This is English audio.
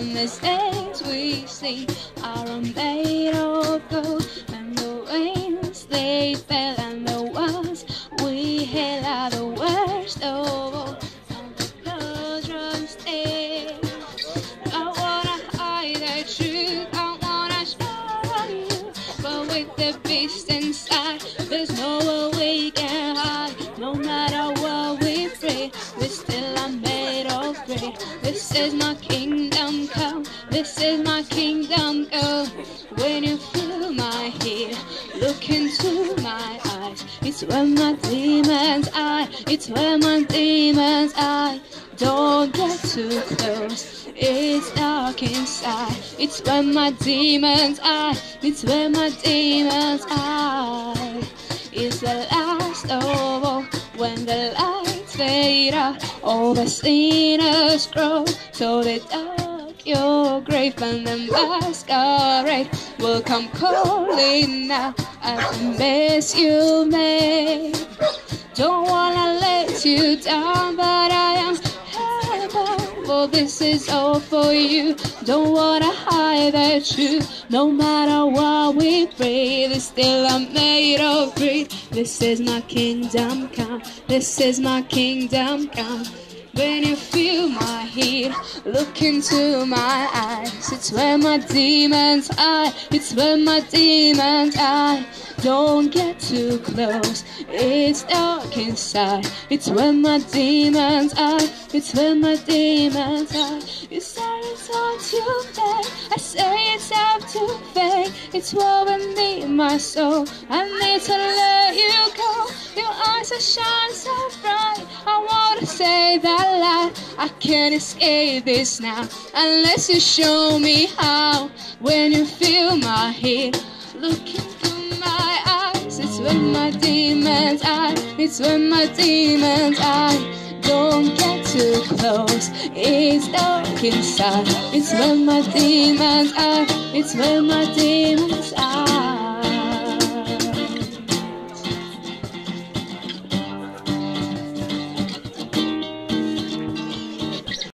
And the stage we see are made of gold. And the winds they fell, and the words we hail are the worst of all. And the cauldrons stay. I wanna hide the truth, I wanna show you. But with the beast inside, there's nowhere we can hide. No matter what we pray, we still are made of gray. This is my my kingdom come. When you feel my heat, look into my eyes. It's when my demons eye, it's when my demons eye. Don't get too close. It's dark inside. It's when my demons eye. It's when my demons eye. It's the last of all. When the lights fade out, all the sinners grow. So they your grave and then the masquerade will come calling now at the mess you made. Don't wanna let you down, but I am heaven. For this is all for you. Don't wanna hide the truth. No matter what we pray, this still I'm made of greed. This is my kingdom come. This is my kingdom come. When you feel my look into my eyes. It's where my demons are. It's where my demons are. Don't get too close. It's dark inside. It's where my demons are. It's where my demons are. You say it's all too fake. I say it's up to fake. It's woven in my soul. I need to let you go. Your eyes are shine so bright. Say that lie. I can't escape this now unless you show me how. When you feel my heat, look into my eyes. It's when my demons are. It's when my demons are. Don't get too close. It's dark inside. It's when my demons are. It's when my demons are.